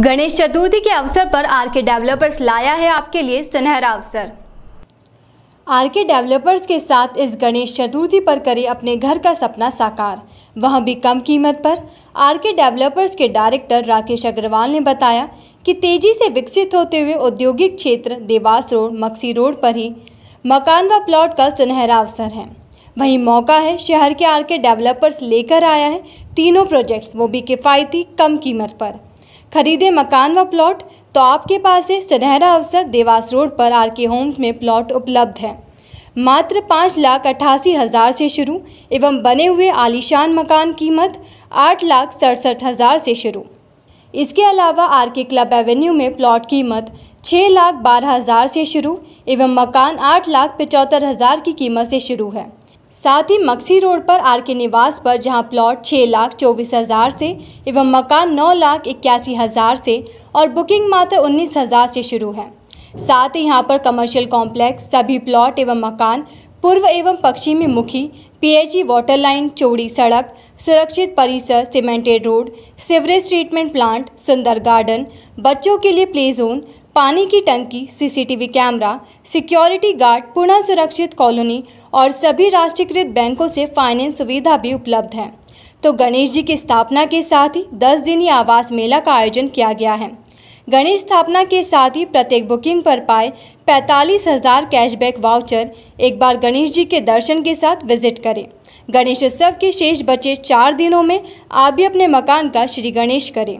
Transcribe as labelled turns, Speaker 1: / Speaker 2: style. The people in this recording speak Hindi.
Speaker 1: गणेश चतुर्थी के अवसर पर आर के डेवलपर्स लाया है आपके लिए सुनहरा अवसर। आर के डेवलपर्स के साथ इस गणेश चतुर्थी पर करें अपने घर का सपना साकार। वह भी कम कीमत पर आर के डेवलपर्स के डायरेक्टर राकेश अग्रवाल ने बताया कि तेज़ी से विकसित होते हुए औद्योगिक क्षेत्र देवास रोड, मक्सी रोड पर ही मकान व प्लॉट का सुनहरा अवसर है। वहीं मौका है शहर के आर के डेवलपर्स लेकर आया है तीनों प्रोजेक्ट्स। वो भी किफ़ायती, कम कीमत पर। खरीदे मकान व प्लॉट तो आपके पास है सुनहरा अवसर देवास रोड पर आर के होम्स में प्लॉट उपलब्ध है। मात्र पाँच लाख अट्ठासी हज़ार से शुरू, एवं बने हुए आलीशान मकान कीमत आठ लाख सड़सठ हज़ार से शुरू। इसके अलावा आर के क्लब एवेन्यू में प्लॉट कीमत छः लाख बारह हज़ार से शुरू, एवं मकान आठ लाख पचहत्तर हज़ार की कीमत से शुरू है। साथ ही मक्सी रोड पर आर के निवास पर, जहाँ प्लॉट छः लाख चौबीस हज़ार से एवं मकान नौ लाख इक्यासी हज़ार से और बुकिंग मात्र उन्नीस हज़ार से शुरू है। साथ ही यहाँ पर कमर्शियल कॉम्प्लेक्स सभी प्लॉट एवं मकान पूर्व एवं पश्चिमी मुखी, पीएचई वाटर लाइन चौड़ी सड़क, सुरक्षित परिसर cemented road sewerage treatment plant सुंदर गार्डन बच्चों के लिए प्ले जोन पानी की टंकी सीसीटीवी कैमरा सिक्योरिटी गार्ड पुनः सुरक्षित कॉलोनी और सभी राष्ट्रीयकृत बैंकों से फाइनेंस सुविधा भी उपलब्ध है। तो गणेश जी की स्थापना के साथ ही 10 दिनी आवास मेला का आयोजन किया गया है। गणेश स्थापना के साथ ही प्रत्येक बुकिंग पर पाए पैंतालीस हज़ार कैशबैक वाउचर एक बार गणेश जी के दर्शन के साथ विज़िट करें। गणेश उत्सव के शेष बचे चार दिनों में आप भी अपने मकान का श्री गणेश करें।